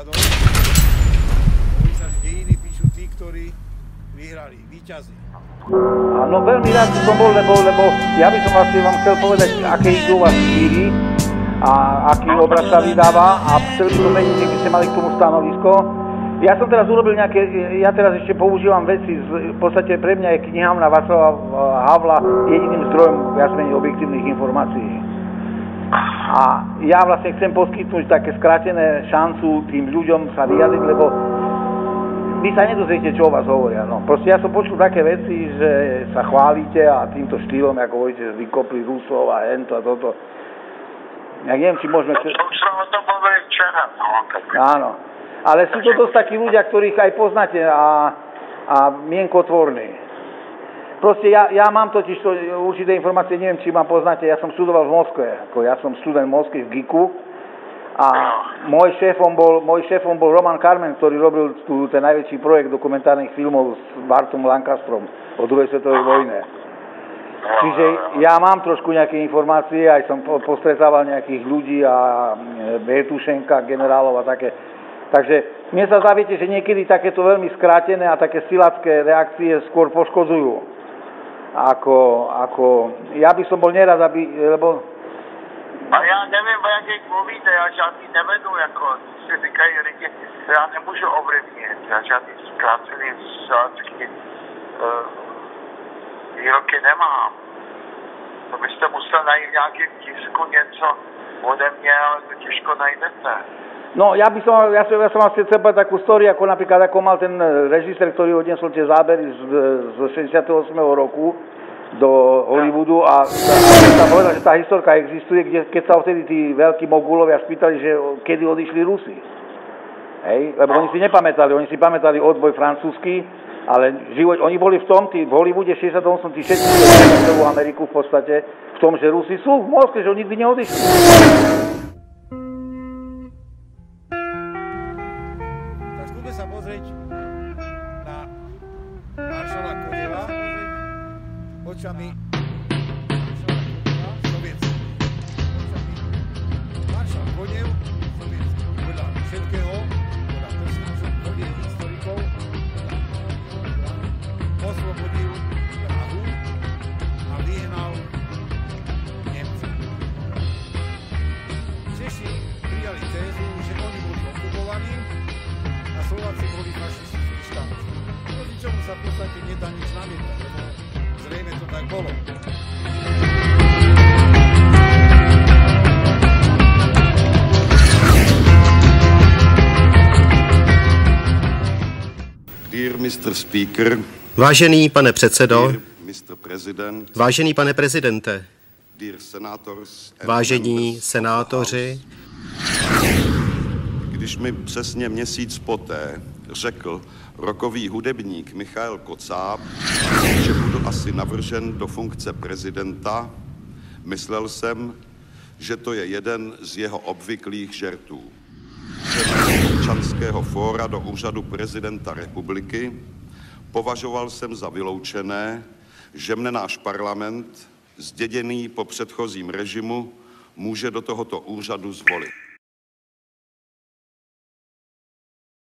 úradov. Oni sa dejiny píšu tí, ktorí vyhrali, víťazi. No veľmi rád som bol, lebo, lebo ja by som vlastne vám chcel povedať, aké idú vás šíri a aký obraz sa vydáva a chcel by som vedieť, keby ste mali k tomu stanovisko. Ja som teraz urobil nejaké, ja teraz ešte používam veci, z, v podstate pre mňa je knihovna Václava Havla jediným zdrojom viac menej objektívnych informácií. A ja vlastne chcem poskytnúť také skrátené šancu tým ľuďom sa vyjadriť, lebo vy sa nedozviete, čo o vás hovoria. No. Proste ja som počul také veci, že sa chválite a týmto štýlom, ako hovoríte, že vykopli Rusov a hento a toto. Ja neviem, či môžeme... To už som o tom včera. No, tak... Áno. Ale sú to dosť takí ľudia, ktorých aj poznáte a, a mienkotvorní. Proste ja, ja mám totiž to určité informácie, neviem, či ma poznáte, ja som študoval v Moskve, ako ja som študent v Moskve v GIKu a môj šéfom bol, môj šéfom bol Roman Carmen, ktorý robil tu ten najväčší projekt dokumentárnych filmov s Bartom Lancastrom o druhej svetovej vojne. Čiže ja mám trošku nejaké informácie, aj som postretával nejakých ľudí a Betušenka, generálov a také. Takže mne sa zaviete, že niekedy takéto veľmi skrátené a také silacké reakcie skôr poškodzujú. Ako, ako, ja by som bol nerad, aby, lebo... A já nevím, o jakých mluvíte, já žádný nevedu, jako si říkají lidi, já nemůžu ovlivnit, já žádný zkrácený silácký uh, výroky nemám. To byste musel najít v nějakém tisku něco ode mě, ale to těžko najdete. No, ja by som, ja som, ja som vám chcel povedať takú story, ako napríklad, ako mal ten režisér, ktorý odnesol tie zábery z, z 68. roku do Hollywoodu a, sa povedal, že tá historka existuje, kde, keď sa vtedy tí veľkí mogulovia spýtali, že kedy odišli Rusi. Hej, lebo oni si nepamätali, oni si pamätali odboj francúzsky, ale život, oni boli v tom, tí, v Hollywoode 68, tí všetci Ameriku v podstate, v tom, že Rusi sú v Moskve, že oni nikdy neodišli. Sa pozrieť na maršala Koneva očami sa v podstate nedá nič namietať, zrejme to tak bolo. Dear Mr. Speaker, Vážený pane předsedo, vážený pane prezidente, vážení senátoři, Když mi přesně měsíc poté řekl rokový hudebník Michael Kocáb, že budu asi navržen do funkce prezidenta, myslel jsem, že to je jeden z jeho obvyklých žertů. Občanského fóra do úřadu prezidenta republiky považoval jsem za vyloučené, že mne náš parlament, zděděný po předchozím režimu, může do tohoto úřadu zvolit.